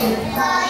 đừng coi